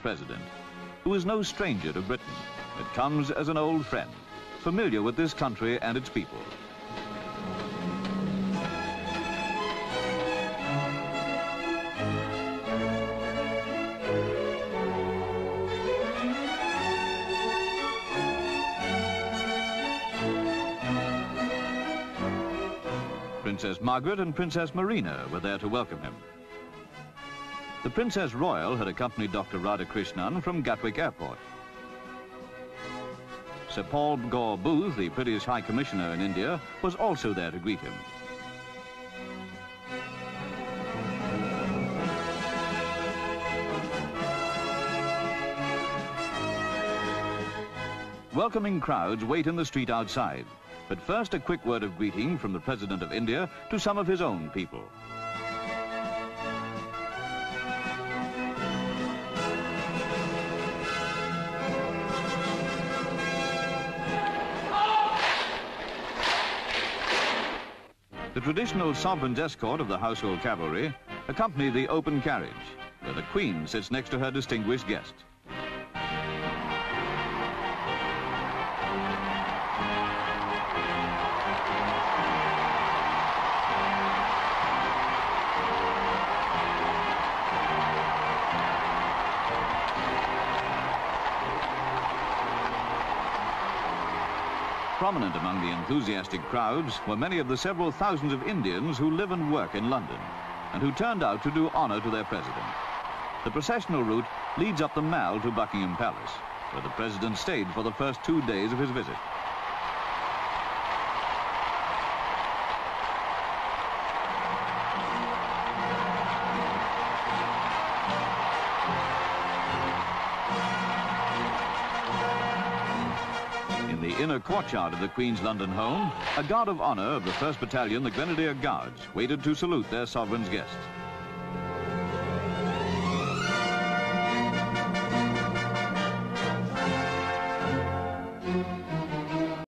president, who is no stranger to Britain, but comes as an old friend, familiar with this country and its people. Princess Margaret and Princess Marina were there to welcome him. The Princess Royal had accompanied Dr. Radhakrishnan from Gatwick Airport. Sir Paul Gore Booth, the British High Commissioner in India, was also there to greet him. Welcoming crowds wait in the street outside. But first, a quick word of greeting from the President of India to some of his own people. The traditional sovereign's escort of the household cavalry accompany the open carriage, where the Queen sits next to her distinguished guest. Prominent among the enthusiastic crowds were many of the several thousands of Indians who live and work in London and who turned out to do honour to their president. The processional route leads up the Mall to Buckingham Palace, where the president stayed for the first two days of his visit. Inner courtyard of the Queen's London home, a guard of honour of the 1st Battalion, the Grenadier Guards, waited to salute their sovereign's guests.